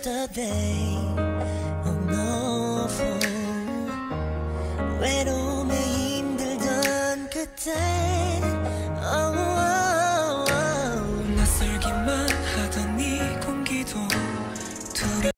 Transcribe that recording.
yesterday on the phone 외로움에 힘들던 그때 oh, oh, oh. 낯설기만 하던 이 공기도 둘이